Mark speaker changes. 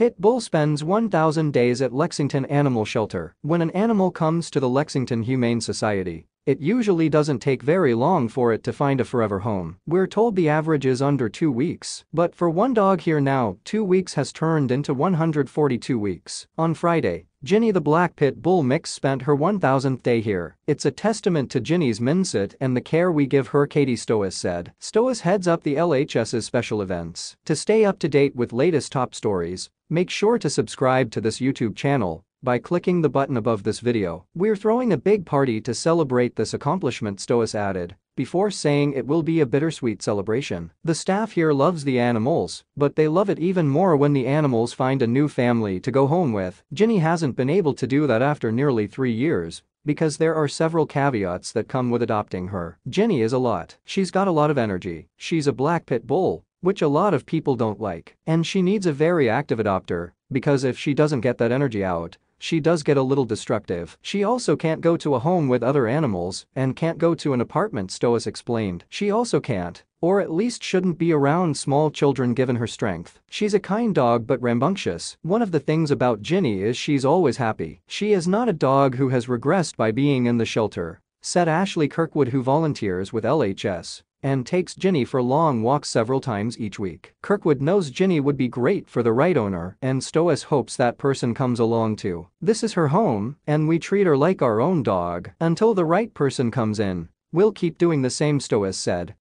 Speaker 1: Pit Bull spends 1,000 days at Lexington Animal Shelter. When an animal comes to the Lexington Humane Society, it usually doesn't take very long for it to find a forever home. We're told the average is under two weeks, but for one dog here now, two weeks has turned into 142 weeks. On Friday, Ginny the Black Pit Bull Mix spent her 1000th day here. It's a testament to Ginny's minset and the care we give her Katy Stoess said. Stoess heads up the LHS's special events. To stay up to date with latest top stories, make sure to subscribe to this YouTube channel by clicking the button above this video. We're throwing a big party to celebrate this accomplishment Stoess added, before saying it will be a bittersweet celebration. The staff here loves the animals, but they love it even more when the animals find a new family to go home with. Ginny hasn't been able to do that after nearly three years, because there are several caveats that come with adopting her. Ginny is a lot. She's got a lot of energy. She's a black pit bull, which a lot of people don't like. And she needs a very active adopter, because if she doesn't get that energy out, she does get a little destructive. She also can't go to a home with other animals and can't go to an apartment Stoess explained. She also can't, or at least shouldn't be around small children given her strength. She's a kind dog but rambunctious. One of the things about Ginny is she's always happy. She is not a dog who has regressed by being in the shelter, said Ashley Kirkwood who volunteers with LHS and takes Ginny for long walks several times each week. Kirkwood knows Ginny would be great for the right owner and Stoess hopes that person comes along too. This is her home and we treat her like our own dog until the right person comes in. We'll keep doing the same Stoess said.